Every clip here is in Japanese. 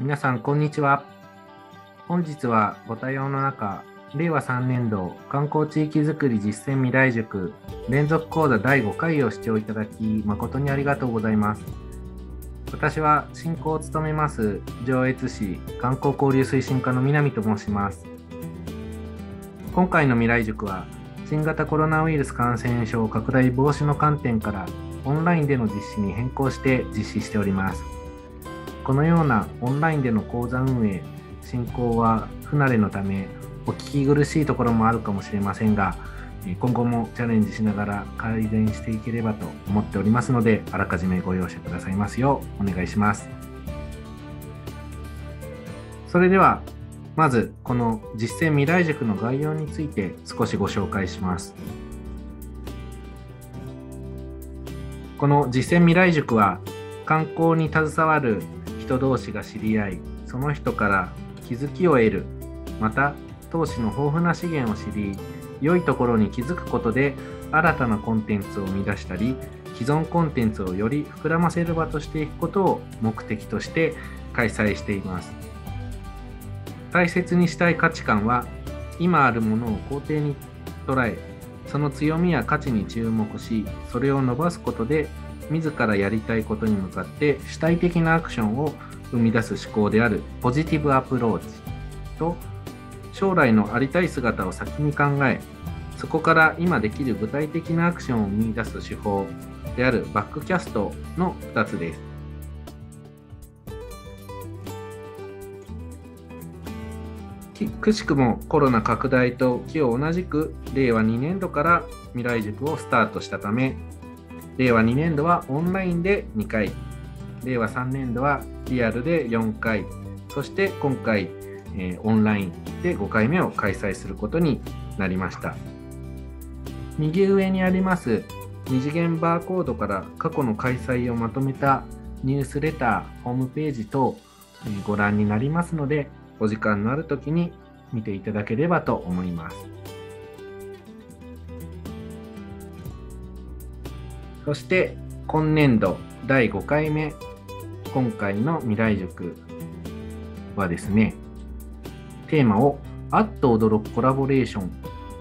皆さん、こんにちは。本日はご対応の中、令和3年度観光地域づくり実践未来塾連続講座第5回を視聴いただき誠にありがとうございます。私は進行を務めます上越市観光交流推進課の南と申します。今回の未来塾は新型コロナウイルス感染症拡大防止の観点からオンラインでの実施に変更して実施しております。このようなオンラインでの講座運営、進行は不慣れのためお聞き苦しいところもあるかもしれませんが、今後もチャレンジしながら改善していければと思っておりますので、あらかじめご容赦くださいますようお願いします。それでは、まずこの実践未来塾の概要について少しご紹介します。この実践未来塾は観光に携わる人同士が知り合い、その人から気づきを得る、また投資の豊富な資源を知り良いところに気づくことで新たなコンテンツを生み出したり既存コンテンツをより膨らませる場としていくことを目的として開催しています。大切にしたい価値観は今あるものを肯定に捉えその強みや価値に注目しそれを伸ばすことで自らやりたいことに向かって主体的なアクションを生み出す思考であるポジティブアプローチと将来のありたい姿を先に考えそこから今できる具体的なアクションを見出す手法であるバックキャストの2つです。くしくもコロナ拡大と期を同じく令和2年度から未来塾をスタートしたため令和2年度はオンラインで2回令和3年度はリアルで4回そして今回えオンラインで5回目を開催することになりました。右上にあります二次元バーコードから過去の開催をまとめたニュースレター、ホームページ等ご覧になりますので、お時間のある時に見ていただければと思います。そして今年度第5回目、今回の未来塾はですね、テーマをあっと驚くコラボレーション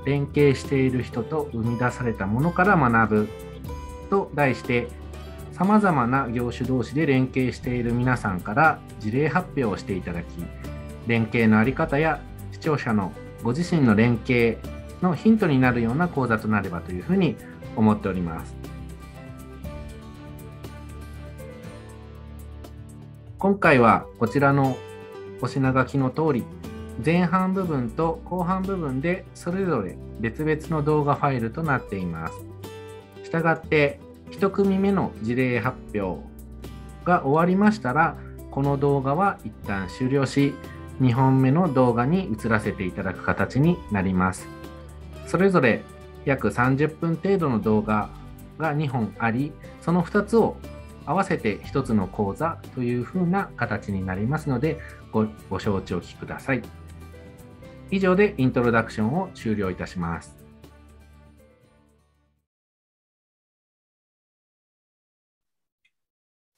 連携している人と生み出されたものから学ぶと題してさまざまな業種同士で連携している皆さんから事例発表をしていただき連携の在り方や視聴者のご自身の連携のヒントになるような講座となればというふうに思っております。今回はこちらのお品書きの通り前半部分と後半部分でそれぞれ別々の動画ファイルとなっています。したがって1組目の事例発表が終わりましたらこの動画は一旦終了し2本目の動画に移らせていただく形になります。それぞれ約30分程度の動画が2本ありその2つを合わせて1つの講座というふうな形になりますのでごご承知おきください。以上でイントロダクションを終了いたします。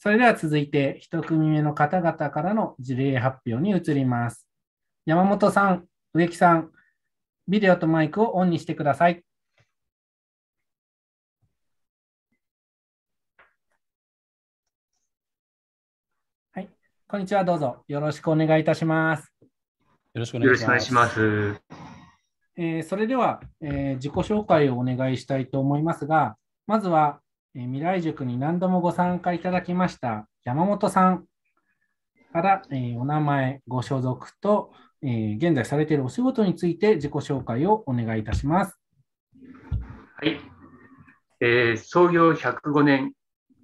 それでは続いて1組目の方々からの事例発表に移ります。山本さん、植木さん、ビデオとマイクをオンにしてください。はい、こんにちは。どうぞよろしくお願いいたします。よろしくお願いします。えー、それでは、えー、自己紹介をお願いしたいと思いますが、まずは、えー、未来塾に何度もご参加いただきました山本さんから、えお名前、ご所属と、え現在されているお仕事について自己紹介をお願いいたします。はい。えー、創業105年、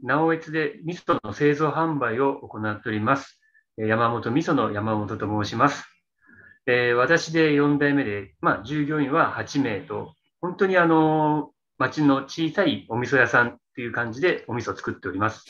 直江津で味噌の製造販売を行っております。山本味噌の山本と申します。えー、私で4代目で、まあ、従業員は8名と、本当にあの、町の小さいお味噌屋さんっていう感じでお味噌を作っております。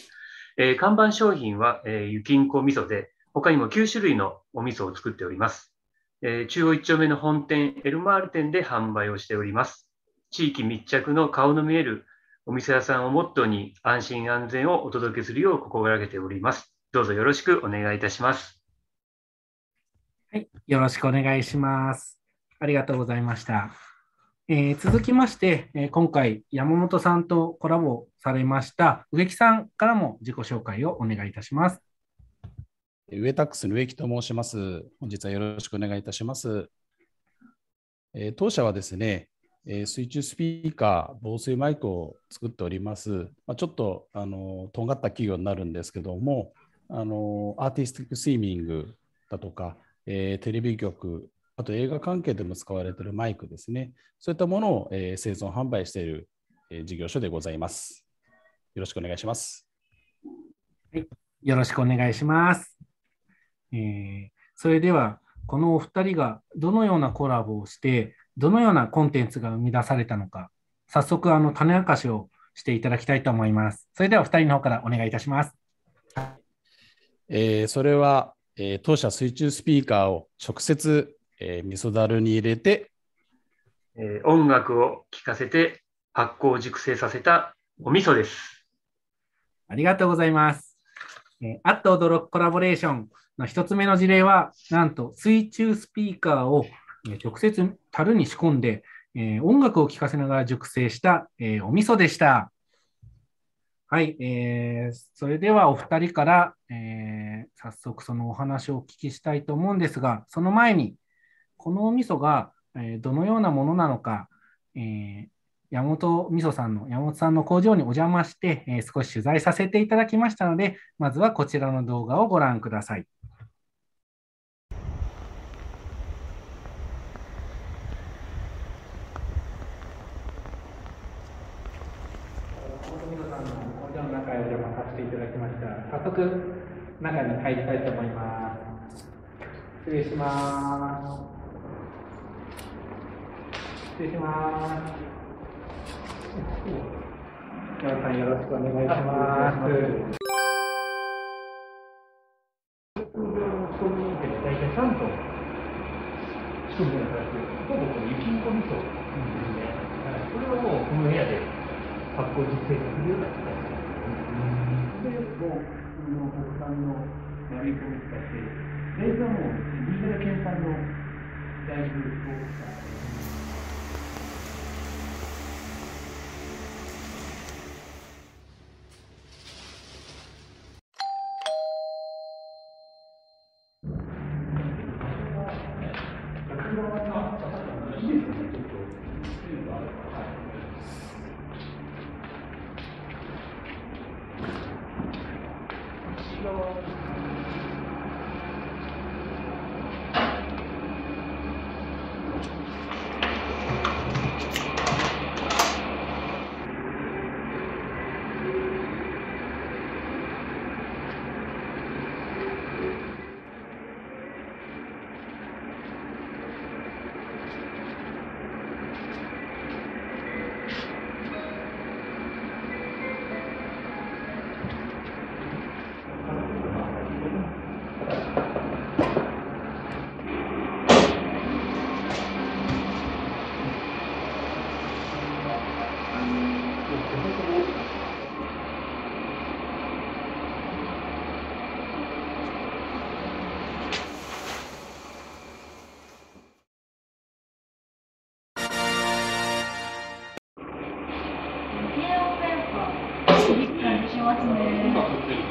えー、看板商品は、えー、ゆきんこ味噌で、他にも9種類のお味噌を作っております。えー、中央1丁目の本店、エルマール店で販売をしております。地域密着の顔の見えるお店屋さんをモットーに安心安全をお届けするよう心がけております。どうぞよろしくお願いいたします。はい、よろしくお願いします。ありがとうございました。えー、続きまして、えー、今回山本さんとコラボされました植木さんからも自己紹介をお願いいたします。植タックスの植木と申します。本日はよろしくお願いいたします。えー、当社はですね、えー、水中スピーカー、防水マイクを作っております。まあ、ちょっとあのとんがった企業になるんですけども、あのアーティスティックスイミングだとか、えー、テレビ局、あと映画関係でも使われているマイクですね、そういったものを、えー、製造販売している、えー、事業所でございます。よろしくお願いします。はい、よろしくお願いします。えー、それでは、このお二人がどのようなコラボをして、どのようなコンテンツが生み出されたのか、早速、あの種明かしをしていただきたいと思います。それでは、お二人の方からお願いいたします。えー、それは、えー、当社水中スピーカーを直接、えー、味噌だるに入れて、えー、音楽を聴かせて発酵熟成させたお味噌です。ありがとうございます。えー、あっと驚くコラボレーションの一つ目の事例は、なんと水中スピーカーを直接樽に仕込んで、えー、音楽を聴かせながら熟成した、えー、お味噌でした。はい、えー、それではお二人から、えー、早速そのお話をお聞きしたいと思うんですが、その前に、このお味噌が、えー、どのようなものなのか、えー、山本味噌さんの、山本さんの工場にお邪魔して、えー、少し取材させていただきましたので、まずはこちらの動画をご覧ください。早速中に入りたいと思います。失礼します。失礼します。皆さんよろしくお願いします。大体3と仕組みが形で、ほぼこの雪んこ味噌です。ね。これをもうこの部屋で発酵実践す。るような形で、で、の国産の丸い米を使って、レーザーも自分で県産の大豆を使って、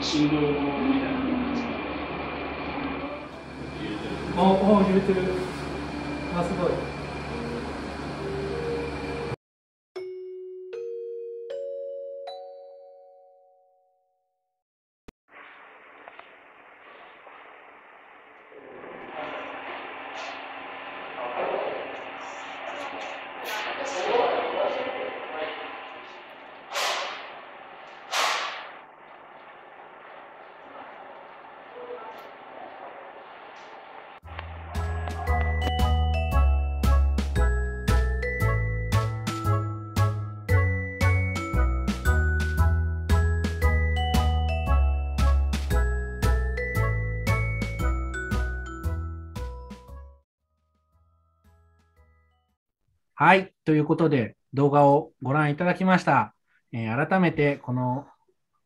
振動みたいなああ揺れてる。あすごい。はい。ということで、動画をご覧いただきました。えー、改めて、この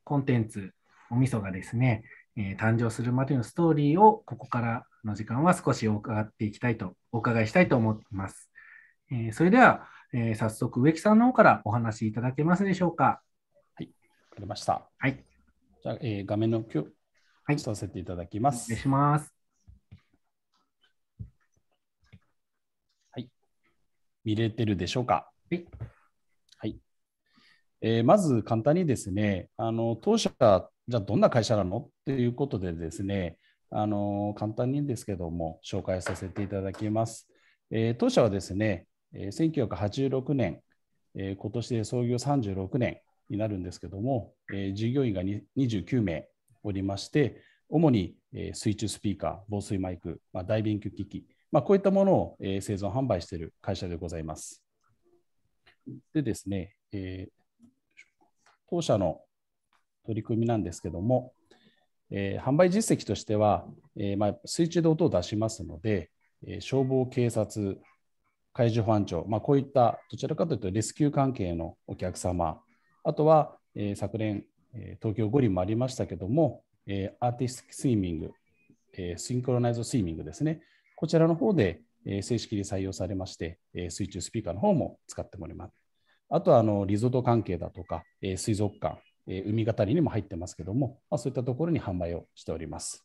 コンテンツ、お味噌がですね、えー誕生するまでのストーリーをここからの時間は少し伺っていきたいと、お伺いしたいと思います。えーそれでは、えー早速植木さんの方からお話しいただけますでしょうか。わかりました。はい、じゃあ、えー画面の共はい有させていただきお願ます。いします。見れてるでしょうか？はい。はい。えーまず簡単にですね、あの当社、じゃあどんな会社なの？っていうことでですね、あの簡単にですけども、紹介させていただきます。えー当社はですね、えー1986年、えー今年で創業36年になるんですけども、えー従業員がに29名おりまして、主に、えー水中スピーカー、防水マイク、まあ、ダイビング機器、まあ、こういったものを、えー製造販売している会社でございます。でですね、えー当社の取り組みなんですけども、えー販売実績としては、えーまあ、水中で音を出しますので、えー消防、警察、海上保安庁、まあ、こういったどちらかというとレスキュー関係のお客様、あとは、えー昨年、え東京五輪もありましたけども、えーアーティスティックスイミング、えーシンクロナイズスイミングですね、こちらの方で、正式に採用されまして、水中スピーカーの方も使ってもらいます。あとはあのリゾート関係だとか、水族館、海語りにも入ってますけども、まあ、そういったところに販売をしております。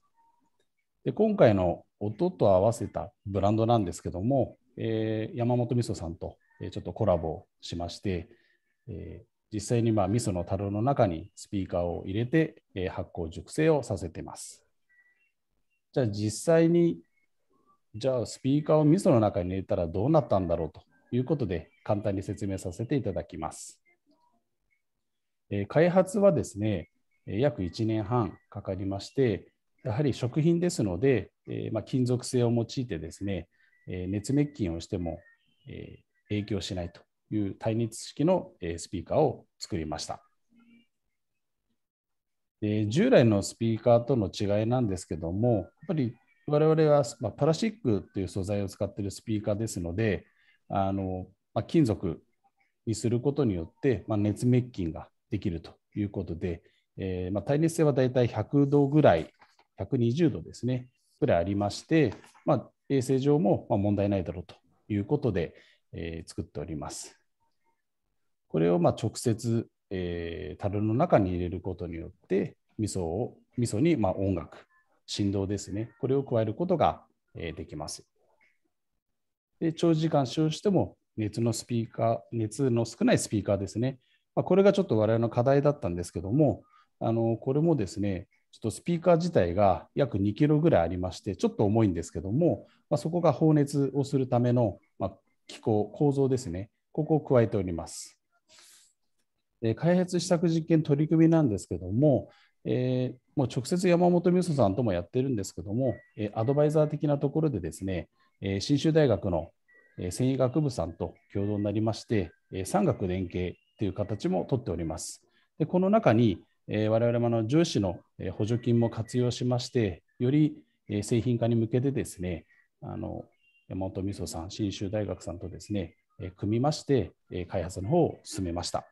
で今回の音と合わせたブランドなんですけども、えー山本味噌さんとちょっとコラボしまして、えー実際にまあ味噌の樽の中にスピーカーを入れて、え発酵熟成をさせています。じゃあ実際にじゃあスピーカーを味噌の中に入れたらどうなったんだろうということで簡単に説明させていただきます。え開発はですね、約1年半かかりまして、やはり食品ですので、えまあ、金属製を用いてですね、え熱滅菌をしても、え影響しないという耐熱式の、えスピーカーを作りました。で従来のスピーカーとの違いなんですけども、やっぱり我々は、まあ、プラスチックという素材を使っているスピーカーですので、あのまあ、金属にすることによって、まあ、熱滅菌ができるということで、えーまあ、耐熱性はだいたい100度ぐらい、120度ですね、ぐらいありまして、まあ、衛生上もまあ問題ないだろうということで、えー作っております。これをまあ直接、えー樽の中に入れることによって、味噌を味噌にまあ音楽、振動ですね、これを加えることができます。で長時間使用しても熱のスピーカー、熱の少ないスピーカーですね。まあ、これがちょっと我々の課題だったんですけども、あのこれもですね、ちょっとスピーカー自体が約2キロぐらいありまして、ちょっと重いんですけども、まあ、そこが放熱をするための、まあ、機構、構造ですね、ここを加えております。開発試作実験取り組みなんですけども、えーもう直接山本美噌さんともやってるんですけども、えアドバイザー的なところでですね、え信州大学の繊維学部さんと共同になりまして、え産学連携という形も取っております。でこの中に、え我々もあの上司の補助金も活用しまして、より製品化に向けてですね、あの山本美噌さん、信州大学さんとですね、組みまして、開発の方を進めました。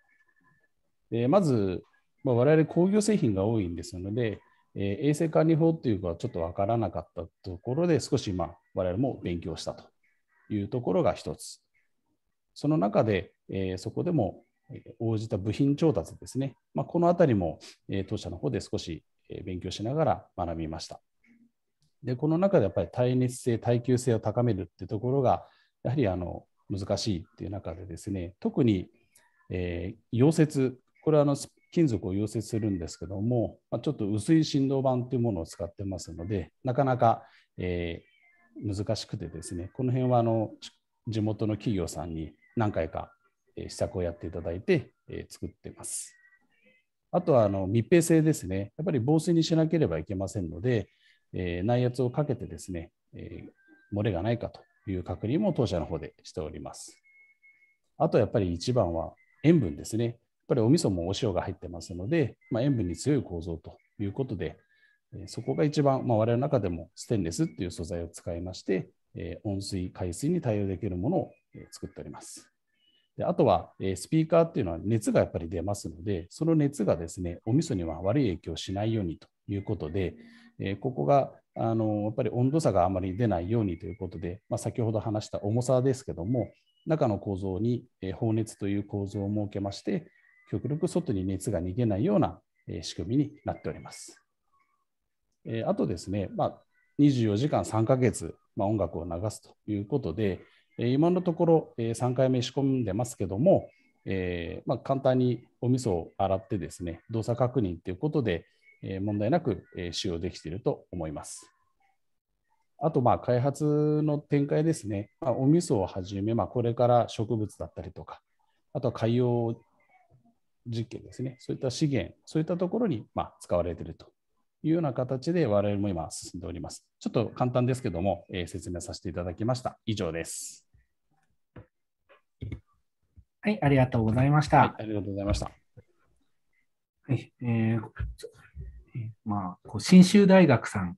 まず、まあ、我々工業製品が多いんですので、えー衛生管理法というかちょっとわからなかったところで少し今我々も勉強したというところが一つ。その中で、えーそこでも応じた部品調達ですね。まあ、このあたりも、えー当社の方で少し勉強しながら学びました。で、この中でやっぱり耐熱性、耐久性を高めるっていうところが、やはりあの難しいっていう中でですね、特に、えー溶接、これはあの金属を溶接するんですけども、まあ、ちょっと薄い振動板というものを使ってますので、なかなか、えー難しくてですね、この辺はあの地元の企業さんに何回か試作をやっていただいて、えー作ってます。あとはあの密閉性ですね。やっぱり防水にしなければいけませんので、えー内圧をかけてですね、えー漏れがないかという確認も当社の方でしております。あとやっぱり一番は塩分ですね。ぱりお味噌もお塩が入ってますので、まあ、塩分に強い構造ということで、えそこが一番、まあ、我々の中でもステンレスっていう素材を使いまして、え温水、海水に対応できるものをえ作っております。であとは、えスピーカーっていうのは熱がやっぱり出ますので、その熱がですね、お味噌には悪い影響しないようにということで、えここがあのやっぱり温度差があまり出ないようにということで、まあ、先ほど話した重さですけども、中の構造に放熱という構造を設けまして、極力外に熱が逃げないような仕組みになっております。あとですね、まあ、24時間3ヶ月、まあ、音楽を流すということで、今のところ3回目仕込んでますけども、えー、まあ、簡単にお味噌を洗ってですね、動作確認ということで、え問題なく使用できていると思います。あと、ま、開発の展開ですね。まあ、お味噌をはじめ、まあ、これから植物だったりとか、あとは海洋実験ですね。そういった資源、そういったところに、まあ、使われているというような形で、我々も今進んでおります。ちょっと簡単ですけども、えー、説明させていただきました。以上です。はい、ありがとうございました。はい、ありがとうございました。はい、えー、まあ、こう信州大学さん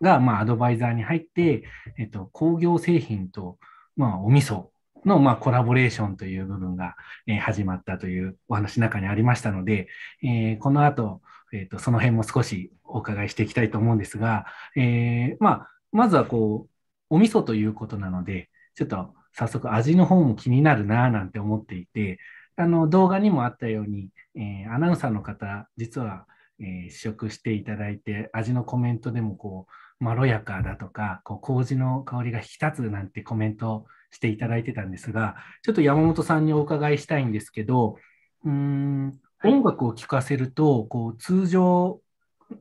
が、まあ、アドバイザーに入って、えっと、工業製品と、まあ、お味噌の、まあ、コラボレーションという部分が、え、始まったというお話の中にありましたので、えー、この後、えーと、その辺も少しお伺いしていきたいと思うんですが、え、まあ、まずはこう、お味噌ということなので、ちょっと早速味の方も気になるななんて思っていて、あの動画にもあったように、え、アナウンサーの方、実は、え、試食していただいて、味のコメントでもこう、まろやかだとか、こう麹の香りが引き立つなんてコメントをしていただいてたんですが、ちょっと山本さんにお伺いしたいんですけど、うーん音楽を聴かせると、こう通常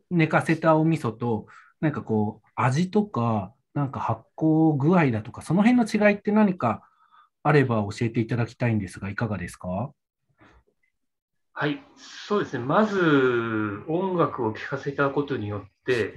寝かせたお味噌と、なんかこう味とか、なんか発酵具合だとか、その辺の違いって何かあれば教えていただきたいんですが、いかがですか？はい、そうですね。まず、音楽を聴かせたことによって、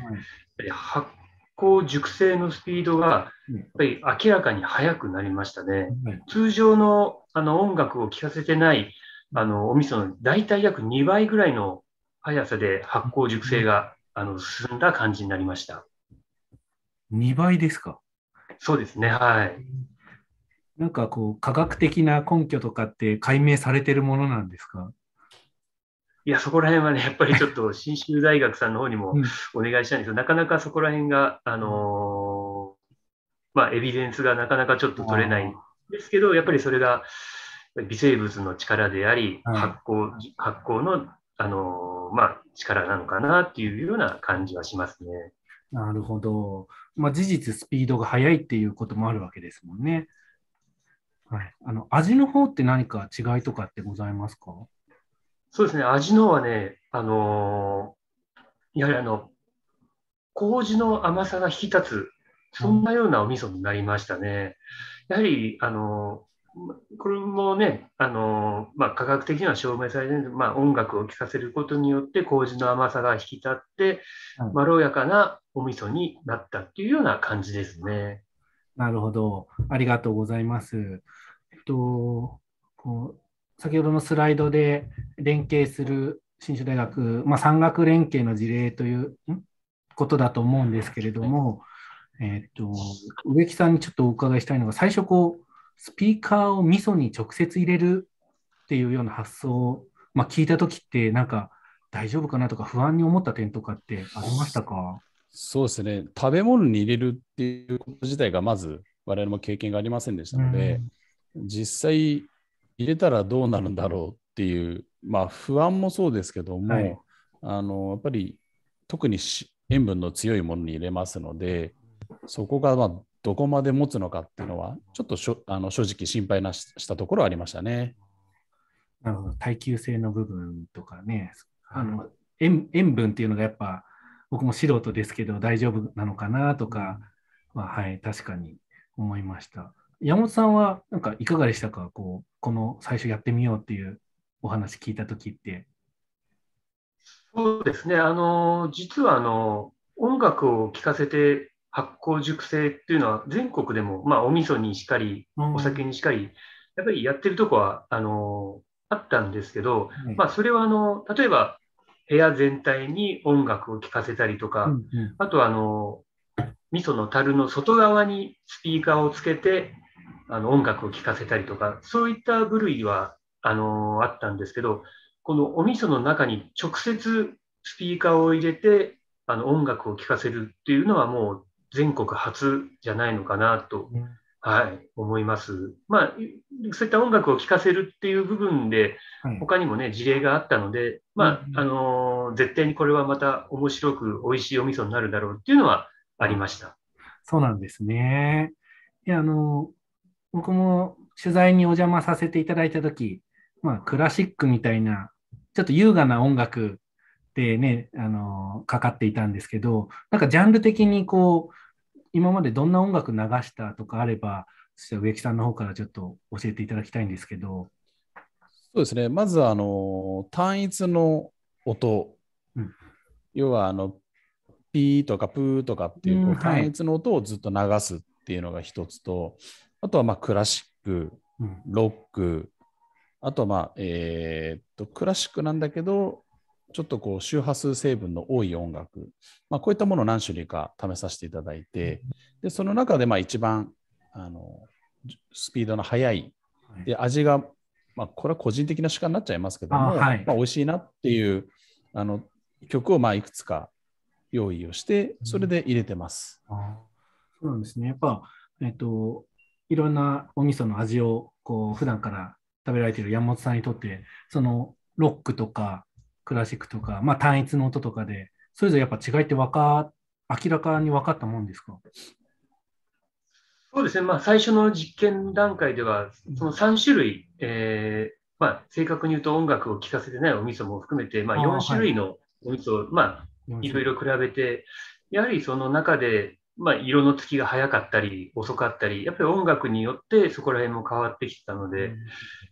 はい、発酵熟成のスピードがやっぱり明らかに速くなりましたね。はい、通常のあの音楽を聴かせてないあのお味噌の大体約2倍ぐらいの速さで発酵熟成があの進んだ感じになりました。2倍ですか？そうですね、はい。なんかこう、科学的な根拠とかって解明されてるものなんですか？いや、そこら辺はね、やっぱりちょっと 信州大学さんの方にもお願いしたいんですけど、なかなかそこら辺が、あのー、まあ、エビデンスがなかなかちょっと取れないんですけど、やっぱりそれが微生物の力であり、発酵、発酵の、あのー、まあ、力なのかなっていうような感じはしますね。なるほど。まあ、事実、スピードが速いっていうこともあるわけですもんね。はい、あの味の方って何か違いとかってございますか？そうですね、味のはね、あのー、やはりあの、麹の甘さが引き立つ、そんなようなお味噌になりましたね。やはり、あのー、これもね、あのー、まあ、科学的には証明されている、まあ、音楽を聴かせることによって麹の甘さが引き立って、まろやかなお味噌になったっていうような感じですね。なるほど。ありがとうございます。えっと、こう先ほどのスライドで連携する信州大学、まあ、産学連携の事例ということだと思うんですけれども、えっと、植木さんにちょっとお伺いしたいのが、最初こう、スピーカーを味噌に直接入れるっていうような発想を、まあ、聞いたときって、なんか大丈夫かなとか不安に思った点とかってありましたか？そうですね、食べ物に入れるっていうこと自体がまず我々も経験がありませんでしたので、実際入れたらどうなるんだろうっていう、まあ、不安もそうですけども、はい、あのやっぱり特に塩分の強いものに入れますので、そこがまあどこまで持つのかっていうのは、ちょっとしょあの正直心配なしたところはありましたね。なるほど、耐久性の部分とかね、あの塩塩分っていうのがやっぱ、僕も素人ですけど、大丈夫なのかなとかは、はい、確かに思いました。山本さんは、なんかいかがでしたか？こう、この最初やってみようっていうお話聞いたときって。そうですね。あの、実はあの、音楽を聴かせて発酵熟成っていうのは全国でも、まあ、お味噌にしかり、お酒にしかり、やっぱりやってるとこは、あの、あったんですけど、うん、まあ、それはあの、例えば、部屋全体に音楽を聴かせたりとか、うんうん、あとはあの、味噌の樽の外側にスピーカーをつけて、あの音楽を聴かせたりとか、そういった部類はあのあったんですけど、このお味噌の中に直接スピーカーを入れてあの音楽を聴かせるっていうのはもう全国初じゃないのかなと、はい、思います。まあ、そういった音楽を聴かせるっていう部分で、他にもね、事例があったので、まあ、あの絶対にこれはまた面白く美味しいお味噌になるだろうっていうのはありました。そうなんですね。いや、あの、僕も取材にお邪魔させていただいたとき、まあ、クラシックみたいな、ちょっと優雅な音楽でね、あの、かかっていたんですけど、なんかジャンル的にこう、今までどんな音楽流したとかあれば、そしたら植木さんの方からちょっと教えていただきたいんですけど。そうですね、まず、あの、単一の音、うん、要は、あの、ピーとかプーとかっていう単一の音をずっと流すっていうのが一つと、あとはまあクラシック、ロック、あとはまあ、えー、っと、クラシックなんだけど、ちょっとこう周波数成分の多い音楽、まあ、こういったものを何種類か試させていただいて、でその中でまあ一番あのスピードの速い、で味が、まあ、これは個人的な主観になっちゃいますけども、はい、まあ、美味しいなっていうあの曲をまあいくつか用意をして、それで入れてます。うん、そうなんですね。やっぱ、えっと、いろんなお味噌の味をこう普段から食べられている山本さんにとって、そのロックとかクラシックとか、まあ、単一の音とかで、それぞれやっぱ違いってわか明らかに分かったもんですか？そうですね、まあ、最初の実験段階では、その3種類、えーまあ、正確に言うと音楽を聴かせてないお味噌も含めて、まあ、4種類のお味噌を、まあ、いろいろ比べて、やはりその中で、まあ、色のつきが早かったり、遅かったり、やっぱり音楽によってそこら辺も変わってきてたので、うん、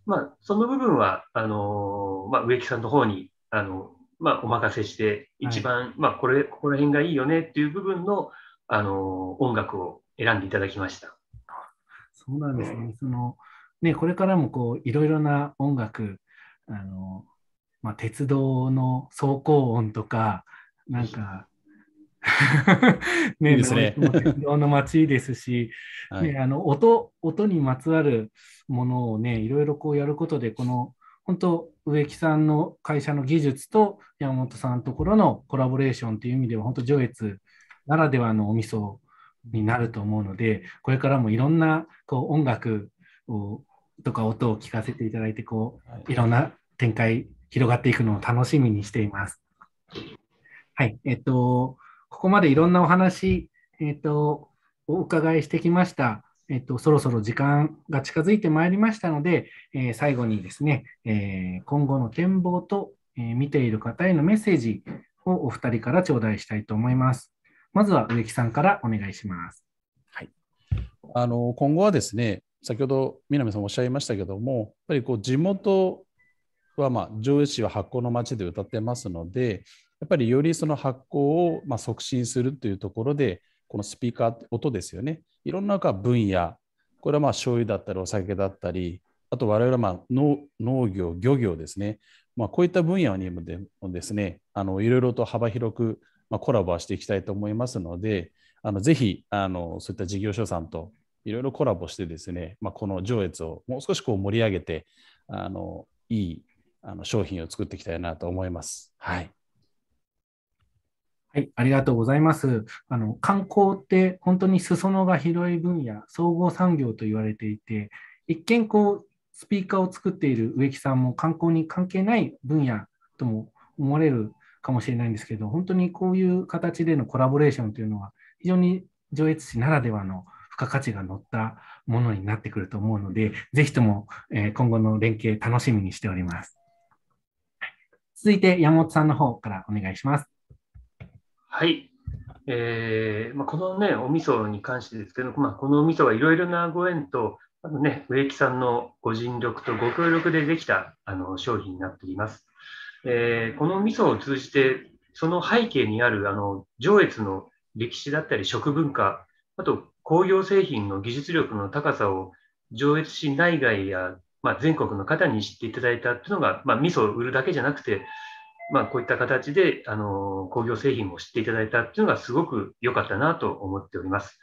まあ、その部分は、あのまあ、植木さんの方に、あの、まあ、お任せして、一番、はい、まあ、これ、ここら辺がいいよねっていう部分の、あの音楽を選んでいただきました。そうなんですね。その、ね、これからもこう、いろいろな音楽、あの、まあ、鉄道の走行音とか、なんか、ね、いいですね。の街ですし、はい、ね、あの音音にまつわるものをね、いろいろこうやることで、この本当、植木さんの会社の技術と山本さんのところのコラボレーションという意味では、本当、上越ならではのお味噌になると思うので、これからもいろんなこう音楽をとか音を聞かせていただいて、こういろんな展開、広がっていくのを楽しみにしています。はい、えっと、ここまでいろんなお話、えっと、お伺いしてきました。えっと、そろそろ時間が近づいてまいりましたので、えー、最後にですね、えー、今後の展望と、えー、見ている方へのメッセージをお二人から頂戴したいと思います。まずは植木さんからお願いします。はい、あの今後はですね、先ほど南さんおっしゃいましたけども、やっぱりこう地元は、まあ、上越市は発酵の町で歌ってますので、やっぱりよりその発酵をま促進するというところで、このスピーカー、音ですよね。いろんな分野、これはまあ醤油だったりお酒だったり、あと我々はま農農業、漁業ですね。まあ、こういった分野にもですね、あのいろいろと幅広くまコラボはしていきたいと思いますので、あのぜひあのそういった事業所さんといろいろコラボしてですね、まあ、この上越をもう少しこう盛り上げて、あのいいあの商品を作っていきたいなと思います。はい。はい、ありがとうございます。あの観光って本当に裾野が広い分野、総合産業と言われていて、一見こうスピーカーを作っている植木さんも観光に関係ない分野とも思われるかもしれないんですけど、本当にこういう形でのコラボレーションというのは、非常に上越市ならではの付加価値が乗ったものになってくると思うので、ぜひとも今後の連携楽しみにしております。続いて山本さんの方からお願いします。はい。えーまあ、このね、お味噌に関してですけど、まあ、このお味噌はいろいろなご縁と、あのね、植木さんのご尽力とご協力でできたあの商品になっています。えー、この味噌を通じて、その背景にあるあの上越の歴史だったり食文化、あと工業製品の技術力の高さを上越市内外や、まあ、全国の方に知っていただいたというのが、まあ、味噌を売るだけじゃなくて、まあ、こういった形で、あの、工業製品も知っていただいたっていうのがすごく良かったなと思っております。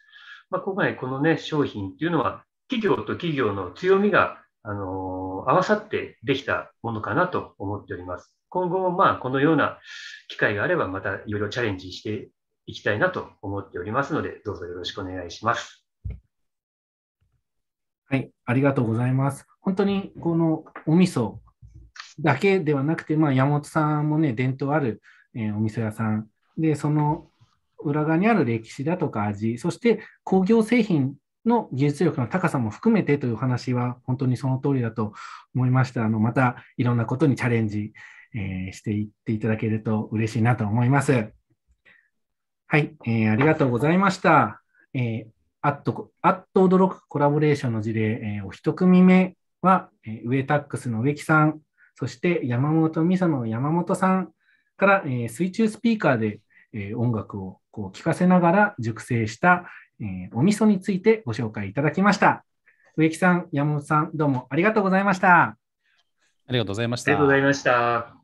まあ、今回このね、商品っていうのは、企業と企業の強みが、あの、合わさってできたものかなと思っております。今後もまあこのような機会があればまたいろいろチャレンジしていきたいなと思っておりますので、どうぞよろしくお願いします。はい、ありがとうございます。本当にこのお味噌だけではなくて、まあ、山本さんもね、伝統ある、えー、お味噌屋さんで、その裏側にある歴史だとか味、そして工業製品の技術力の高さも含めてという話は本当にその通りだと思いました。あのまたいろんなことにチャレンジ、えー、していっていただけると嬉しいなと思います。はい、えー、ありがとうございました。えー、あっと、あっと驚くコラボレーションの事例、えー、お一組目は、えー、ウェタックスの植木さん、そして山本美沙の山本さんから、えー、水中スピーカーで、えー、音楽をこう聴かせながら熟成した、えー、お味噌についてご紹介いただきました。植木さん、山本さん、どうもありがとうございました。ありがとうございました。ありがとうございました。